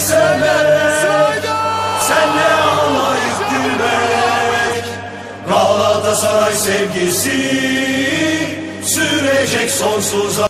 sevmek. Senle ağlayıp gülmek? Galatasaray sevgisi Sürecek sonsuza